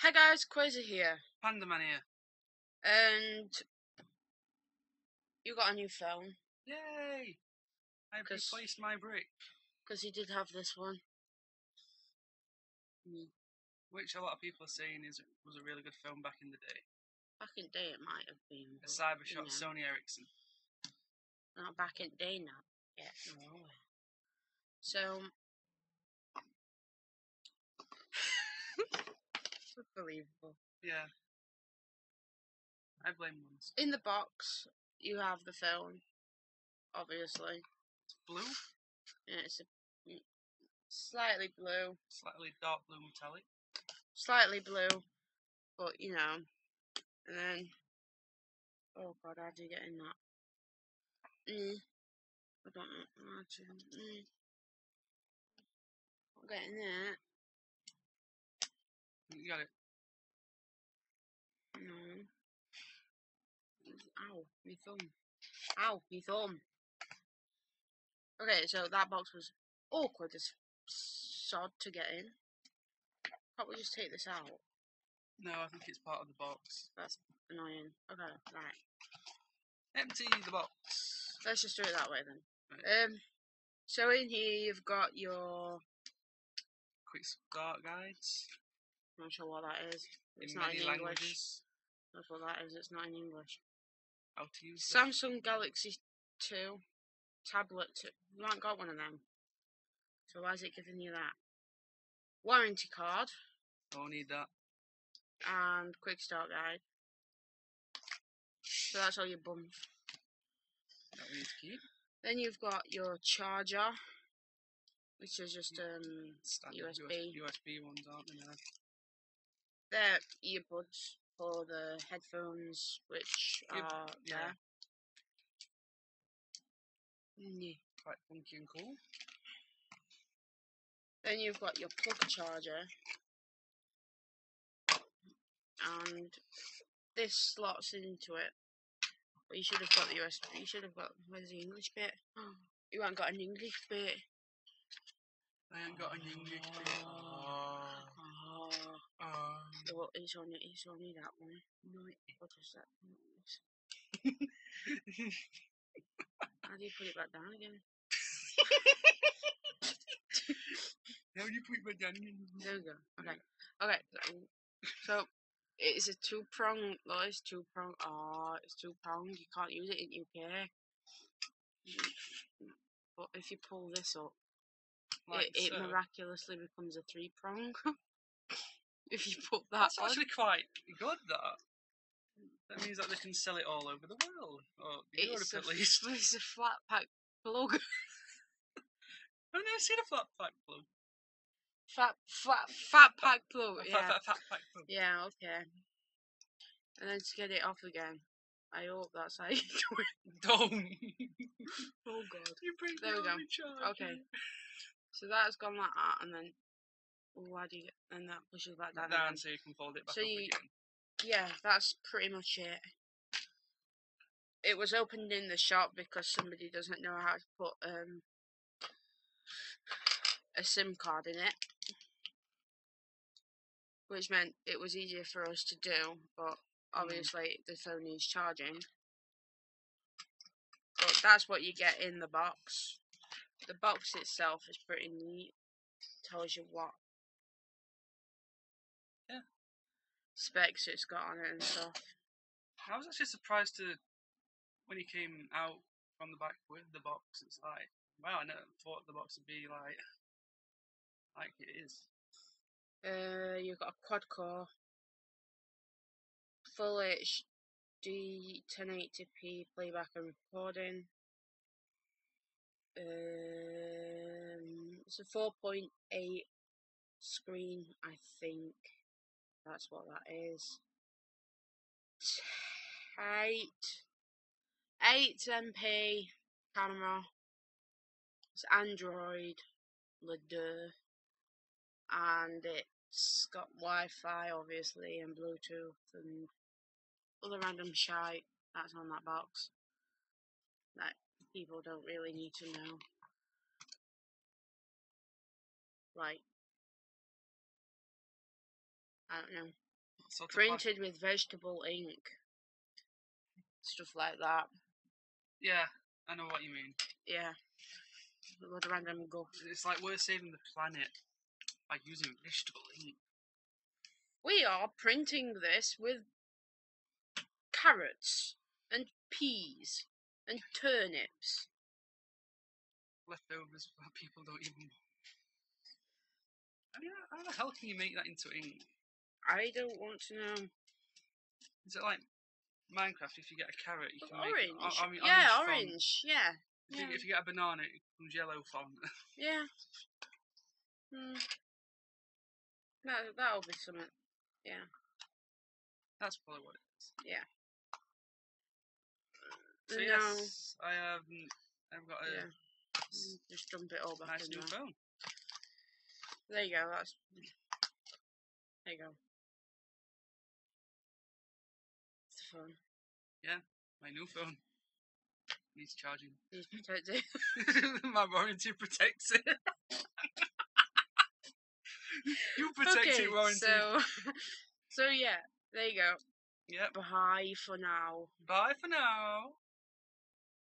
Hi guys, Kwazee here, Panda Man here. and you got a new phone Yay! I've 'Cause- replaced my brick, because you did have this one. Mm. which a lot of people are saying is was a really good film back in the day. Back in day, it might have been. A Cybershot know. Sony Ericsson. Not back in the day now. Yeah. No. So. Unbelievable. Yeah. I blame ones. In the box, you have the phone. Obviously, It's blue, and it's a, mm, slightly blue. slightly dark blue metallic. slightly blue, but you know, and then oh god, how do you get in that? Mm, I don't know to. Mm, I'm getting there. You got it. No. Ow, my thumb. Ow, my thumb. Okay, so that box was awkward as sod to get in. Can't we just take this out? No, I think it's part of the box. That's annoying. Okay, right. Empty the box. Let's just do it that way then. Right. Um, so in here you've got your. Quick start guides. Not sure what that is. It's in not many in English. languages. That's what that is. It's not in English. How to use. Samsung Galaxy Two tablet. Two. You haven't got one of them. So why is it giving you that? Warranty card Don't need that. and quick start guide. So that's all your bums. That we need to keep. Then you've got your charger, which is just um Standard USB. USB ones, aren't they? Now? They're earbuds for the headphones, which Ear- are uh, yeah. there. Yeah. Quite funky and cool. Then you've got your plug charger, and this slots into it. But you should have got the USB. You should have got where's the English bit? You haven't got an English bit. I ain't got an English bit. Oh. Oh. Well, it's only it's only that one. No, what is that? How do you put it back down again? How do you put my down? There we go. Okay. Okay. So it's a two prong. No, it's two prong. Oh, ah, it's two prong. You can't use it in UK. But if you pull this up, Like it, it so. miraculously becomes a three prong. if you put that That's on. actually quite good. That that means that they can sell it all over the world, or Europe It's a, at least. it's a flat pack plug. I've never seen a flat pack plug. fat, fat, fat pack plug. A Yeah. fat, fat, fat pack plug. Yeah. Okay. And then to get it off again. I hope that's how you do it. Don't. Oh god. you bring There we go. Okay. So that's gone like that, and then why do you? And that pushes back down. Down again. so you can fold it back So up you- again. Yeah, that's pretty much it. It was opened in the shop because somebody doesn't know how to put um a SIM card in it, which meant it was easier for us to do. But obviously, the phone needs charging. But that's what you get in the box. The box itself is pretty neat. Tells you what Yeah. specs it's got on it and stuff. I was actually surprised to when he came out from the back with the box. It's like, wow, I never thought the box would be like like it is. Uh, you've got a quad core, full HD 1080p playback and recording. Um, it's a 4.8 screen, I think. That's what that is. Eight, eight MP camera. It's Android, le and it's got Wi-Fi obviously and Bluetooth and other random shite that's on that box that people don't really need to know. Like I don't know. What sort of pla- printed with vegetable ink, stuff like that. Yeah, I know what you mean. Yeah, a random guff. It's like we're saving the planet by using vegetable ink. We are printing this with carrots and peas and turnips. Leftovers that people don't even. I mean, how the hell can you make that into ink? I don't want to know. Is it like Minecraft? If you get a carrot, you can make Orange. o- orange yeah, font. orange. Yeah. If, you, if you get a banana, it becomes yellow font. Yeah. Hmm. That that'll be something. Yeah. That's probably what it is. So no. yes, I haven't. I've got a Yeah. Just dump it all back nice in new there. phone. There you go. That's. There you go. It's the phone. Yeah, my new phone needs charging. He's protected. My warranty protects it. you protect okay, it, warranty. so so yeah, there you go. Yep. Bye for now. Bye for now.